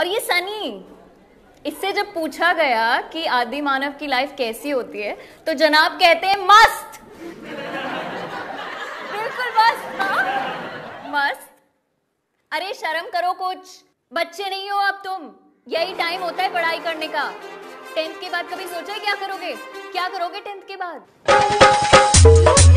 और ये सनी, इससे जब पूछा गया कि आदि मानव की लाइफ कैसी होती है तो जनाब कहते हैं, मस्त। बिल्कुल मस्त हाँ? मस्त। अरे, शर्म करो कुछ। बच्चे नहीं हो अब तुम। यही टाइम होता है पढ़ाई करने का। टेंथ के बाद कभी सोचा है क्या करोगे? क्या करोगे टेंथ के बाद?